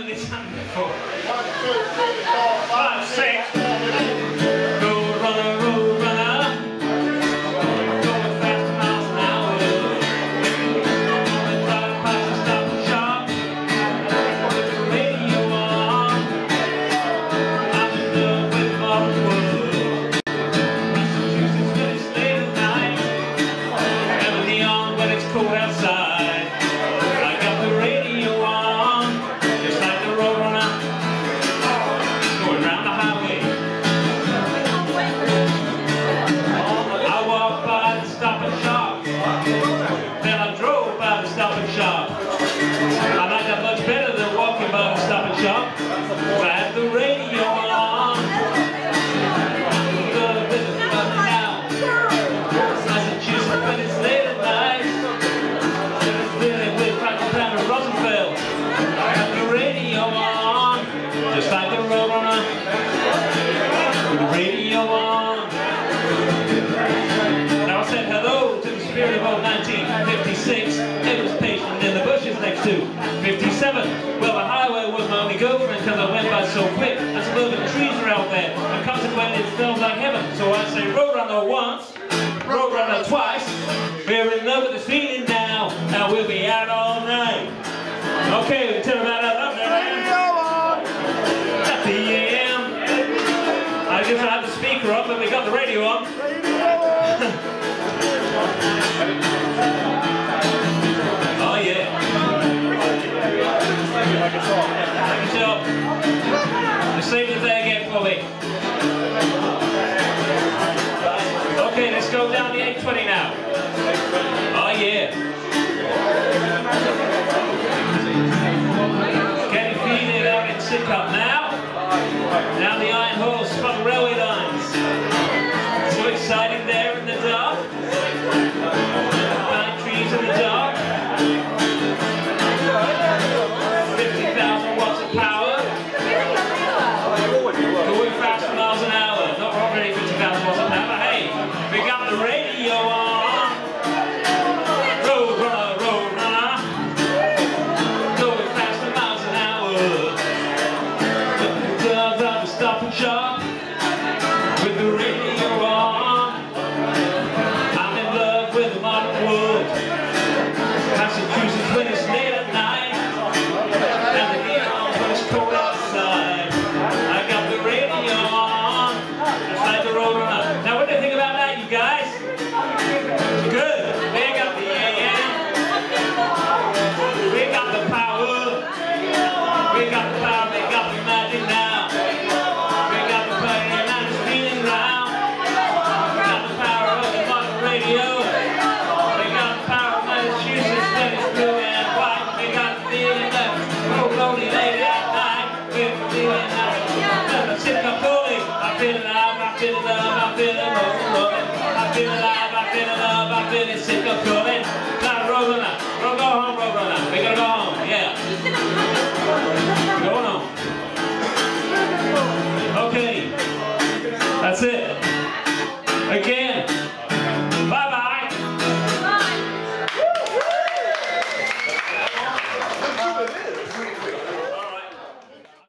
only this before. Five, six. 1956. It was patient in the bushes next to 57. Well, the highway was my only girlfriend because I went by so quick. And suburban trees are out there. And consequently, it smells like heaven. So I say Roadrunner once, Roadrunner twice. We're in love with this feeling now. Now we'll be out all night. Okay, we turn that up. At the AM. I just had the speaker up, but we got the radio on. yourself. And sing the thing again for me. Okay, let's go down the 820 now. Oh yeah. chipping, I'm calling. I've been I feel.